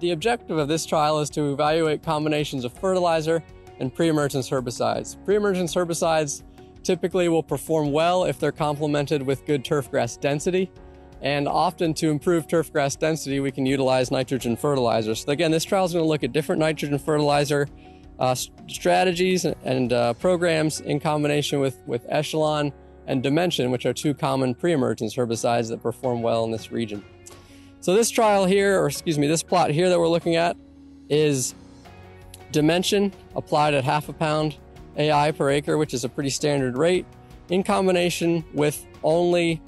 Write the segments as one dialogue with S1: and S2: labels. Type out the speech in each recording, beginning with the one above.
S1: The objective of this trial is to evaluate combinations of fertilizer and pre-emergence herbicides. Pre-emergence herbicides typically will perform well if they're complemented with good turfgrass density. And often to improve turfgrass density, we can utilize nitrogen fertilizer. So again, this trial is going to look at different nitrogen fertilizer uh, strategies and uh, programs in combination with, with Echelon and Dimension, which are two common pre-emergence herbicides that perform well in this region. So this trial here, or excuse me, this plot here that we're looking at is dimension applied at half a pound AI per acre, which is a pretty standard rate, in combination with only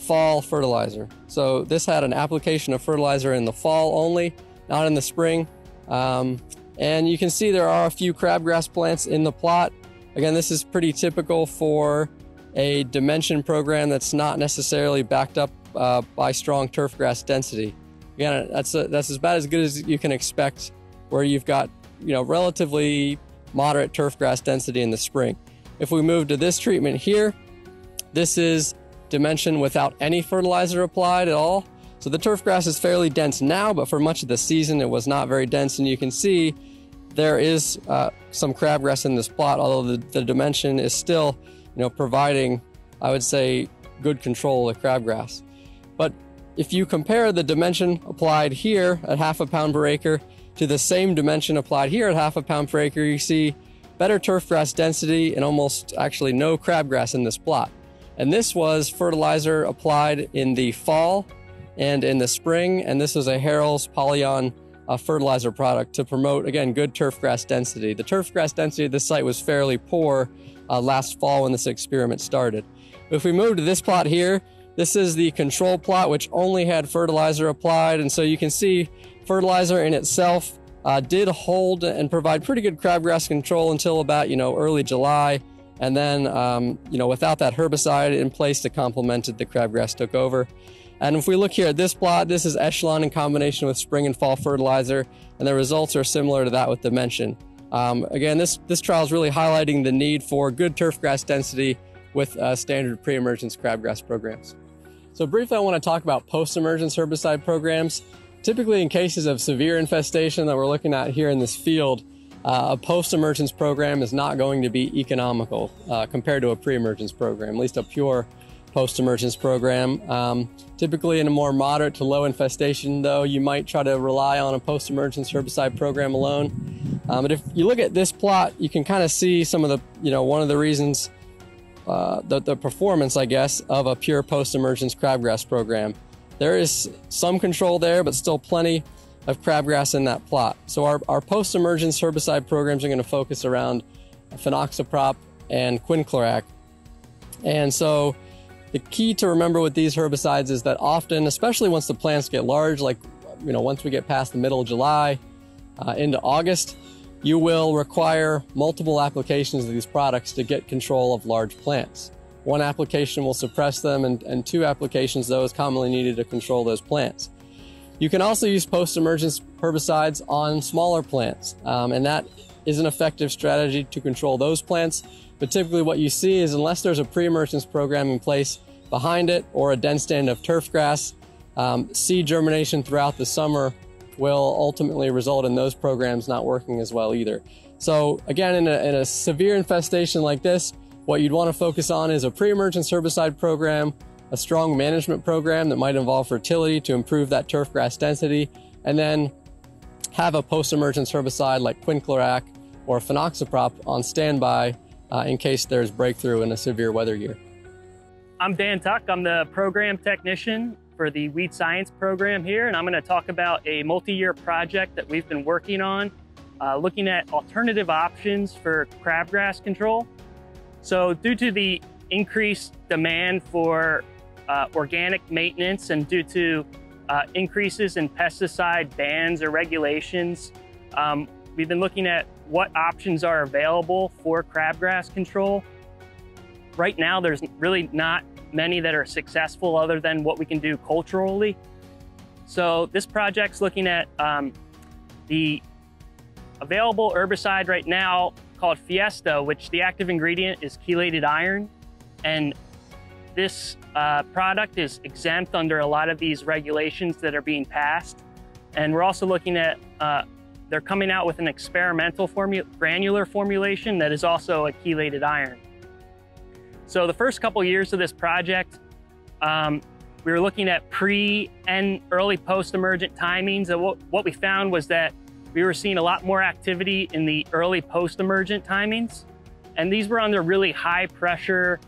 S1: fall fertilizer. So this had an application of fertilizer in the fall only, not in the spring. Um, and you can see there are a few crabgrass plants in the plot. Again, this is pretty typical for a dimension program that's not necessarily backed up uh, by strong turfgrass density. Again, that's, a, that's as bad as good as you can expect where you've got, you know, relatively moderate turfgrass density in the spring. If we move to this treatment here, this is dimension without any fertilizer applied at all. So the turf grass is fairly dense now, but for much of the season, it was not very dense. And you can see there is uh, some crabgrass in this plot, although the, the dimension is still, you know, providing, I would say, good control of crabgrass. But if you compare the dimension applied here at half a pound per acre to the same dimension applied here at half a pound per acre, you see better turf grass density and almost actually no crabgrass in this plot. And this was fertilizer applied in the fall and in the spring, and this is a Harrell's Polyon uh, fertilizer product to promote, again, good turf grass density. The turf grass density of this site was fairly poor uh, last fall when this experiment started. If we move to this plot here, this is the control plot, which only had fertilizer applied. And so you can see fertilizer in itself uh, did hold and provide pretty good crabgrass control until about, you know, early July. And then, um, you know, without that herbicide in place to complement it, the crabgrass took over. And if we look here at this plot, this is echelon in combination with spring and fall fertilizer, and the results are similar to that with dimension. Um, again, this, this trial is really highlighting the need for good turfgrass density with uh, standard pre-emergence crabgrass programs. So briefly, I want to talk about post-emergence herbicide programs. Typically in cases of severe infestation that we're looking at here in this field, uh, a post-emergence program is not going to be economical uh, compared to a pre-emergence program, at least a pure post-emergence program. Um, typically in a more moderate to low infestation though, you might try to rely on a post-emergence herbicide program alone. Um, but if you look at this plot, you can kind of see some of the, you know, one of the reasons uh, the, the performance, I guess, of a pure post-emergence crabgrass program. There is some control there, but still plenty of crabgrass in that plot. So our, our post-emergence herbicide programs are going to focus around fenoxaprop and quinclorac. And so the key to remember with these herbicides is that often, especially once the plants get large, like you know, once we get past the middle of July uh, into August, you will require multiple applications of these products to get control of large plants. One application will suppress them, and, and two applications, though, is commonly needed to control those plants. You can also use post-emergence herbicides on smaller plants, um, and that is an effective strategy to control those plants. But typically what you see is unless there's a pre-emergence program in place behind it or a dense stand of turf grass, um, seed germination throughout the summer will ultimately result in those programs not working as well either. So again, in a, in a severe infestation like this, what you'd want to focus on is a pre-emergence herbicide program, a strong management program that might involve fertility to improve that turf grass density, and then have a post-emergence herbicide like quinclorac or fenoxaprop on standby uh, in case there's breakthrough in a severe weather year.
S2: I'm Dan Tuck. I'm the program technician for the Weed Science program here, and I'm going to talk about a multi-year project that we've been working on, uh, looking at alternative options for crabgrass control. So due to the increased demand for uh, organic maintenance and due to uh, increases in pesticide bans or regulations, um, we've been looking at what options are available for crabgrass control. Right now, there's really not many that are successful other than what we can do culturally. So this project's looking at um, The available herbicide right now called Fiesta, which the active ingredient is chelated iron. And this uh, product is exempt under a lot of these regulations that are being passed. And we're also looking at, uh, they're coming out with an experimental formu granular formulation that is also a chelated iron. So the first couple years of this project, um, we were looking at pre and early post-emergent timings. And what, what we found was that we were seeing a lot more activity in the early post-emergent timings. And these were under really high pressure,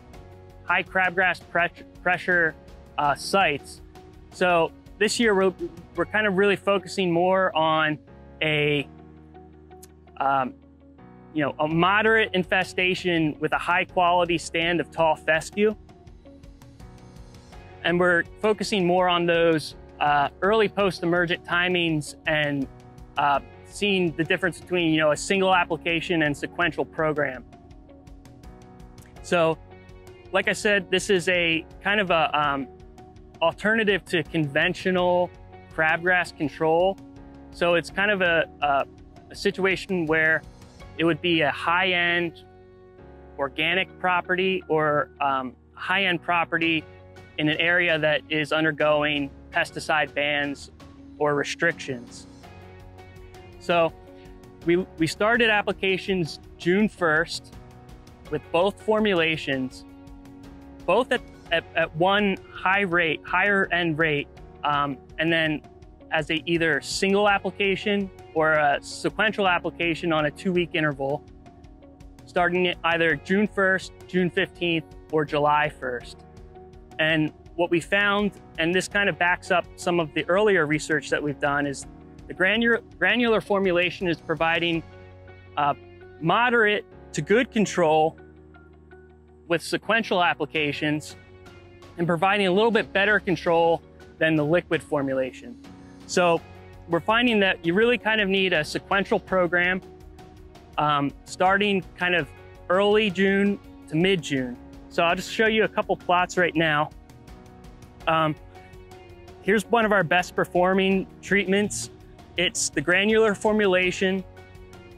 S2: high crabgrass pre pressure uh, sites. So this year we're, we're kind of really focusing more on a, um, you know, a moderate infestation with a high quality stand of tall fescue. And we're focusing more on those uh, early post-emergent timings and uh, seeing the difference between you know a single application and sequential program. So, like I said, this is a kind of a um, alternative to conventional crabgrass control. So it's kind of a, a, a situation where it would be a high-end organic property or um, high-end property in an area that is undergoing pesticide bans or restrictions. So we, we started applications June 1st with both formulations, both at, at, at one high rate, higher end rate, um, and then as a either single application or a sequential application on a two week interval, starting either June 1st, June 15th, or July 1st. And what we found, and this kind of backs up some of the earlier research that we've done, is the granular, granular formulation is providing uh, moderate to good control with sequential applications and providing a little bit better control than the liquid formulation. So we're finding that you really kind of need a sequential program um, starting kind of early June to mid-June. So I'll just show you a couple plots right now. Um, here's one of our best performing treatments it's the granular formulation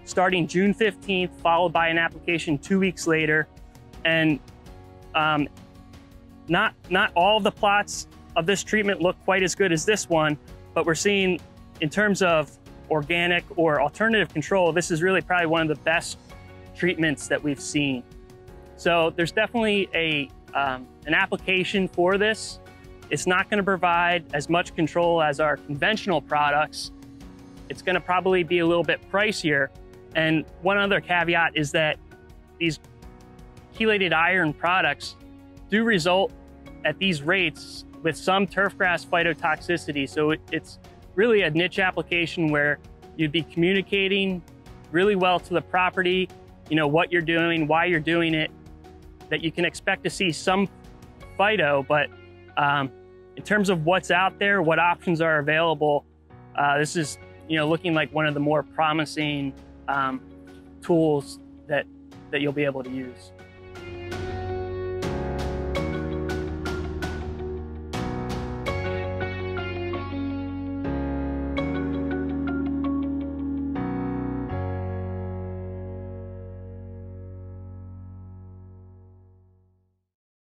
S2: starting June 15th, followed by an application two weeks later. And um, not, not all the plots of this treatment look quite as good as this one, but we're seeing in terms of organic or alternative control, this is really probably one of the best treatments that we've seen. So there's definitely a, um, an application for this. It's not gonna provide as much control as our conventional products, it's gonna probably be a little bit pricier. And one other caveat is that these chelated iron products do result at these rates with some turfgrass phytotoxicity. So it, it's really a niche application where you'd be communicating really well to the property, you know, what you're doing, why you're doing it, that you can expect to see some phyto, but um, in terms of what's out there, what options are available, uh, this is you know, looking like one of the more promising um, tools that, that you'll be able to use.